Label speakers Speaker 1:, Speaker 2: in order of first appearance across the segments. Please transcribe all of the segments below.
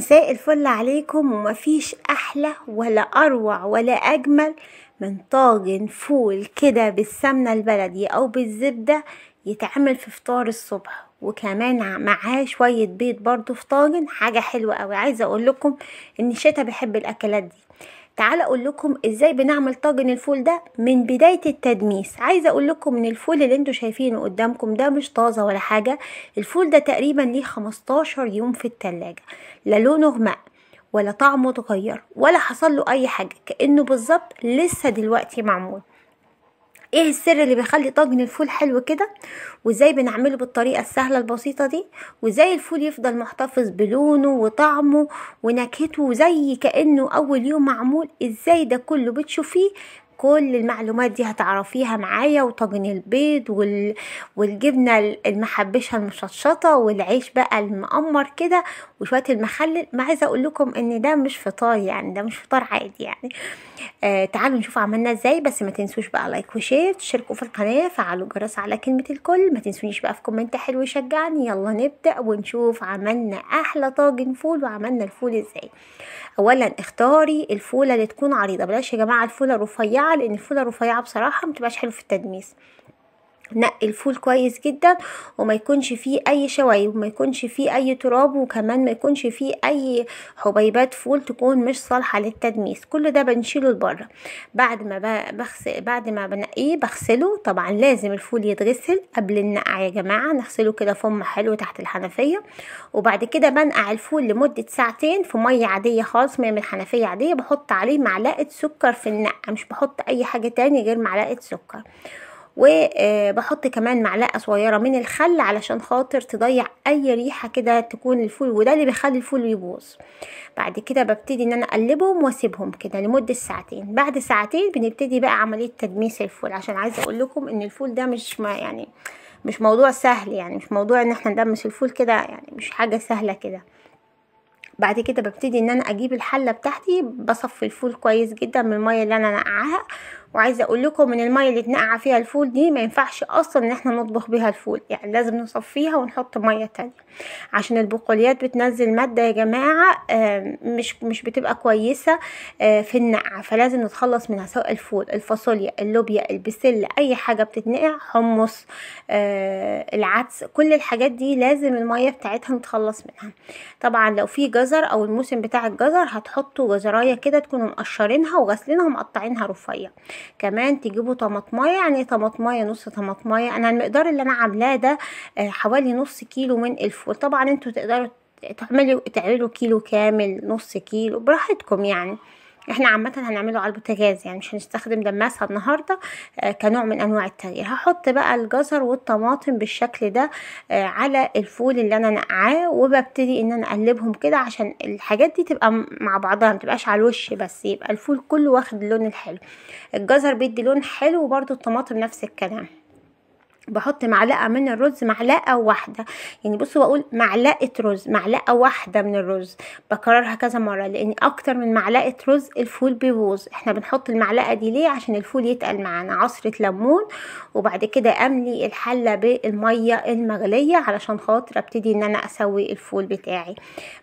Speaker 1: مساء الفل عليكم. ومفيش أحلى ولا أروع ولا أجمل من طاجن فول كده بالسمنة البلدي أو بالزبدة يتعمل في فطار الصبح. وكمان معاه شوية بيض برضو في طاجن. حاجة حلوة قوي عايزة أقول لكم إن الشتا بيحب الأكلات دي. تعال أقول لكم إزاي بنعمل طاجن الفول ده من بداية التدميس. عايزة أقول لكم إن الفول اللي أنتوا شايفينه قدامكم ده مش طازة ولا حاجة. الفول ده تقريبا ليه 15 يوم في التلاجة. لا لونه غمق ولا طعمه اتغير ولا حصل له أي حاجة كأنه بالظبط لسه دلوقتي معمول. إيه السر اللي بيخلي طاجن الفول حلو كده؟ وازاي بنعمله بالطريقة السهلة البسيطة دي؟ وازاي الفول يفضل محتفظ بلونه وطعمه ونكهته زي كأنه أول يوم معمول؟ إزاي ده كله بتشوفيه؟ كل المعلومات دي هتعرفيها معايا وطاجن البيض وال... والجبنة المحبشة المشطشطة والعيش بقى المقمر كده وشوية المخلل ما عايزة أقول لكم إن ده مش فطار يعني ده مش فطار عادي يعني. آه تعالوا نشوف عملنا إزاي بس ما تنسوش بقى like و share تشتركوا في القناة فعلوا الجرس على كلمة الكل. ما تنسونيش بقى في comment حلو يشجعني. يلا نبدأ ونشوف عملنا أحلى طاجن فول وعملنا الفول إزاي. اولا اختاري الفولة اللي تكون عريضة. بلاش يا جماعة الفولة رفيعة لأن الفولة الرفيعه بصراحة متبقاش حلو في التدميس. نقي الفول كويس جدا وما يكونش فيه أي شوايب وما يكونش فيه أي تراب وكمان ما يكونش فيه أي حبيبات فول تكون مش صالحة للتدميس. كل ده بنشيله لبره. بعد ما بغسل بعد ما بنقيه بغسله. طبعا لازم الفول يتغسل قبل النقع يا جماعة. نغسله كده فم حلو تحت الحنفية. وبعد كده بنقع الفول لمدة ساعتين في مية عادية خالص مية من الحنفية عادية. بحط عليه معلقة سكر في النقع. مش بحط أي حاجة تاني غير معلقة سكر. وبحط كمان معلقة صغيرة من الخل علشان خاطر تضيع أي ريحة كده تكون الفول وده اللي بيخلي الفول يبوظ. بعد كده ببتدي إن أنا أقلبهم وأسيبهم كده لمدة ساعتين. بعد ساعتين بنبتدي بقى عملية تدميس الفول. عشان عايزة أقول لكم إن الفول ده مش ما يعني مش موضوع سهل يعني مش موضوع إن إحنا ندمس الفول كده يعني مش حاجة سهلة كده. بعد كده ببتدي إن أنا أجيب الحلة بتاعتي بصفي الفول كويس جدا من المية اللي أنا نقعها وعايزة أقول لكم إن المية اللي اتنقع فيها الفول دي ما ينفعش أصلا إن إحنا نطبخ بيها الفول. يعني لازم نصفيها ونحط مية تانية. عشان البقوليات بتنزل مادة يا جماعة مش مش بتبقى كويسة في النقع. فلازم نتخلص منها سواء الفول. الفاصوليا اللوبيا البسلة أي حاجة بتتنقع حمص العدس كل الحاجات دي لازم المية بتاعتها نتخلص منها. طبعا لو في جزر أو الموسم بتاع الجزر هتحطوا جزراية كده تكونوا مقشرينها وغاسلينها ومقطعينها رفيع. كمان تجيبوا طماطمايه يعني طماطمايه نص طماطمايه أنا المقدار اللي أنا عاملاه ده حوالي نص كيلو من الفول. طبعا أنتوا تقدروا تعملوا تعملوا كيلو كامل نص كيلو براحتكم يعني. إحنا عامة هنعمله على البوتاجاز يعني مش هنستخدم دماسة النهارده آه كنوع من أنواع التغيير. هحط بقى الجزر والطماطم بالشكل ده آه على الفول اللي أنا نقعاه وببتدي إن أنا أقلبهم كده عشان الحاجات دي تبقى مع بعضها متبقاش على الوش بس يبقى الفول كله واخد اللون الحلو. الجزر بيدي لون حلو وبرده الطماطم نفس الكلام. بحط معلقة من الرز معلقة واحدة. يعني بصوا بقول معلقة رز معلقة واحدة من الرز. بكررها كذا مرة لأن أكتر من معلقة رز الفول بيبوظ. إحنا بنحط المعلقة دي ليه؟ عشان الفول يتقل معانا. عصرة ليمون وبعد كده أملي الحلة بالمية المغلية علشان خاطر أبتدي إن أنا أسوي الفول بتاعي.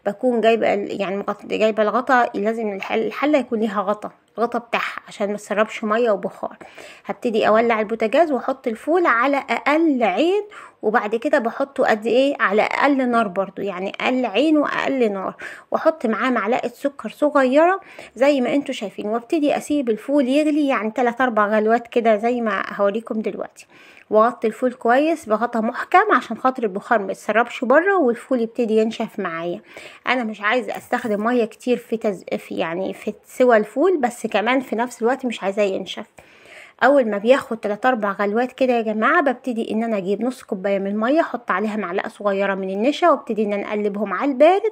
Speaker 1: بكون جايبة يعني جايبة الغطا لازم الحلة يكون ليها غطا. الغطا بتاعها عشان ما تسربش مية وبخار. هبتدي أولع البوتاجاز وأحط الفول على أقل عين وبعد كده بحطه قد إيه؟ على أقل نار برضو يعني أقل عين وأقل نار وأحط معاه معلقة سكر صغيرة زي ما أنتوا شايفين وأبتدي أسيب الفول يغلي يعني 3 4 غلوات كده زي ما هوريكم دلوقتي. وأغطي الفول كويس بغطا محكم عشان خاطر البخار ما يتسربش بره والفول يبتدي ينشف معايا. أنا مش عايزة أستخدم مية كتير في, تز... في يعني في سوى الفول بس كمان في نفس الوقت مش عايزاه ينشف. أول ما بياخد 3 4 غلوات كده يا جماعة ببتدي إن أنا أجيب نص كوباية من المية أحط عليها معلقة صغيرة من النشا وأبتدي إن أنا أقلبهم على البارد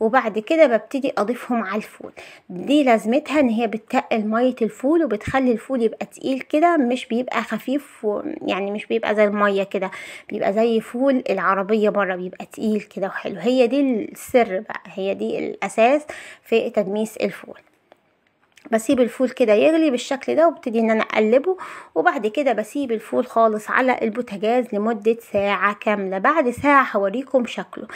Speaker 1: وبعد كده ببتدي أضيفهم على الفول. دي لازمتها إن هي بتقل مية الفول وبتخلي الفول يبقى تقيل كده مش بيبقى خفيف يعني مش بيبقى زي المية كده بيبقى زي فول العربية بره بيبقى تقيل كده وحلو. هي دي السر بقى هي دي الأساس في تدميس الفول. بسيب الفول كده يغلي بالشكل ده وابتدي إن أنا أقلبه وبعد كده بسيب الفول خالص على البوتاجاز لمدة ساعة كاملة. بعد ساعة هوريكم شكله.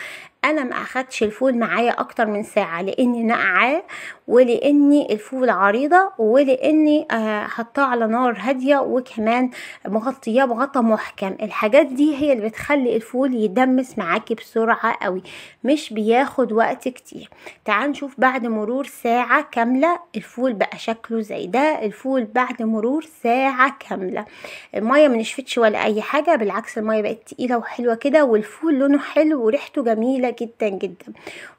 Speaker 1: أنا ما أخدش الفول معايا أكتر من ساعة لأني نقعاه ولأني الفول عريضة ولأني حطاه على نار هادية وكمان مغطياه بغطا محكم. الحاجات دي هي اللي بتخلي الفول يدمس معاكي بسرعة قوي مش بياخد وقت كتير. تعال نشوف بعد مرور ساعة كاملة الفول بقى شكله زي ده. الفول بعد مرور ساعة كاملة. المية منشفتش ولا أي حاجة بالعكس المية بقت تقيلة وحلوة كده والفول لونه حلو وريحته جميلة جدا جدا.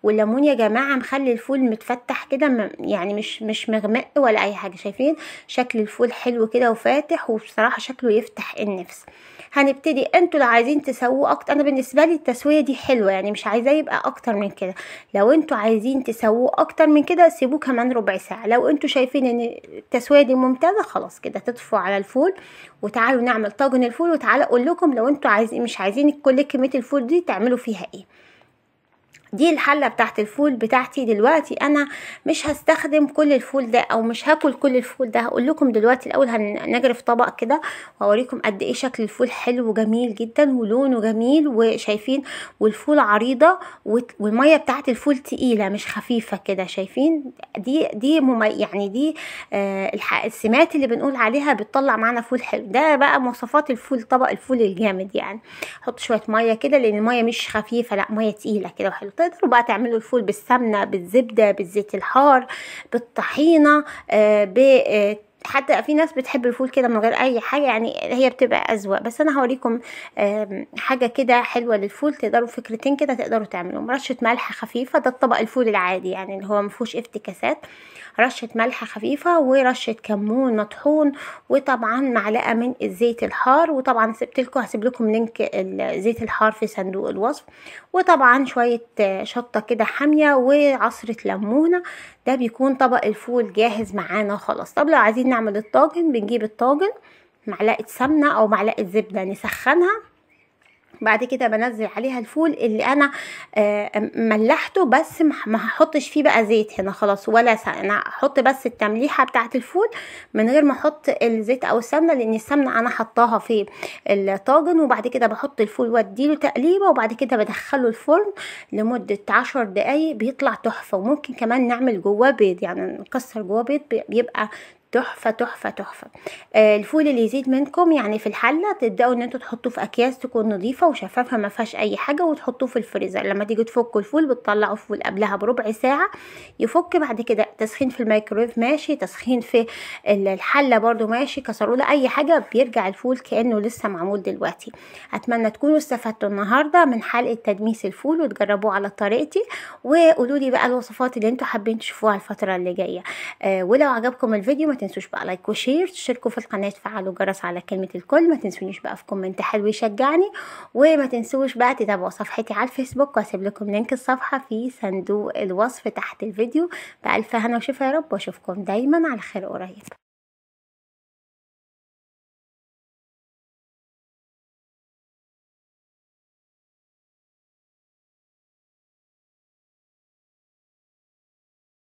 Speaker 1: والليمون يا جماعة مخلي الفول متفتح كده يعني مش مش مغمق ولا أي حاجة. شايفين؟ شكل الفول حلو كده وفاتح وبصراحة شكله يفتح النفس. هنبتدي. أنتوا لو عايزين تسووه أكتر أنا بالنسبة لي التسوية دي حلوة يعني مش عايزاه يبقى أكتر من كده. لو أنتوا عايزين تسووه أكتر من كده سيبوه كمان ربع ساعة. لو أنتوا شايفين إن التسوية دي ممتازة خلاص كده تطفوا على الفول وتعالوا نعمل طاجن الفول. وتعالوا أقول لكم لو أنتوا عايزين مش عايزين كل كمية الفول دي تعملوا فيها إيه. دي الحلة بتاعت الفول بتاعتي دلوقتي. أنا مش هستخدم كل الفول ده أو مش هاكل كل الفول ده. هقول لكم دلوقتي الأول هنغرف طبق كده واوريكم قد إيه شكل الفول حلو وجميل جدا ولونه جميل وشايفين والفول عريضة والمية بتاعت الفول تقيلة مش خفيفة كده شايفين؟ دي دي يعني دي آه السمات اللي بنقول عليها بتطلع معانا فول حلو. ده بقى مواصفات الفول طبق الفول الجامد يعني. حط شوية مية كده لأن المية مش خفيفة لأ مية تقيلة كده وحلو. تقدروا بقى تعملوا الفول بالسمنة بالزبدة بالزيت الحار بالطحينة آه آه حتى في ناس بتحب الفول كده من غير أي حاجة يعني هي بتبقى أذواق. بس أنا هوريكم حاجة كده حلوة للفول تقدروا فكرتين كده تقدروا تعملوا رشة ملح خفيفة ده الطبق الفول العادي يعني اللي هو مفيهوش افتكاسات. رشة ملح خفيفة ورشة كمون مطحون وطبعا معلقة من الزيت الحار وطبعا سبت لكم هسيب لكم لينك الزيت الحار في صندوق الوصف. وطبعا شوية شطة كده حامية وعصرة ليمونة. ده بيكون طبق الفول جاهز معانا خلاص طب لو عايزين نعمل الطاجن بنجيب الطاجن معلقة سمنة أو معلقة زبدة نسخنها. بعد كده بنزل عليها الفول اللي أنا آه ملحته بس ما هحطش فيه بقى زيت هنا خلاص ولا أنا هحط بس التمليحة بتاعة الفول من غير ما أحط الزيت أو السمنة لأن السمنة أنا حطاها في الطاجن. وبعد كده بحط الفول وأديله تقليبة وبعد كده بدخله الفرن لمدة عشر دقايق بيطلع تحفة. وممكن كمان نعمل جواه بيض يعني نكسر جواه بيض بيبقى تحفة تحفة تحفة. آه الفول اللي يزيد منكم يعني في الحلة تبدأوا إن أنتوا تحطوه في أكياس تكون نظيفة وشفافة ما فيهاش أي حاجة وتحطوه في الفريزر. لما تيجوا تفكوا الفول بتطلعوا الفول قبلها بربع ساعة يفك بعد كده تسخين في الميكرويف ماشي تسخين في الحلة برضو ماشي كسرولة أي حاجة بيرجع الفول كأنه لسه معمول دلوقتي. أتمنى تكونوا استفدتوا النهاردة من حلقة تدميس الفول وتجربوه على طريقتي وقولوا لي بقى الوصفات اللي أنتوا حابين تشوفوها الفترة اللي جاية. آه ولو عجبكم الفيديو ما تنسوش بقى like و share تشتركوا في القناة تفعلوا الجرس على كلمة الكل. ما تنسونيش بقى في comment حلو يشجعني. وما تنسوش بقى تتابعوا صفحتي على الفيسبوك واسيب لكم لينك الصفحة في صندوق الوصف تحت الفيديو. بألف هنا وشفا يا رب وأشوفكم دايما على خير قريب.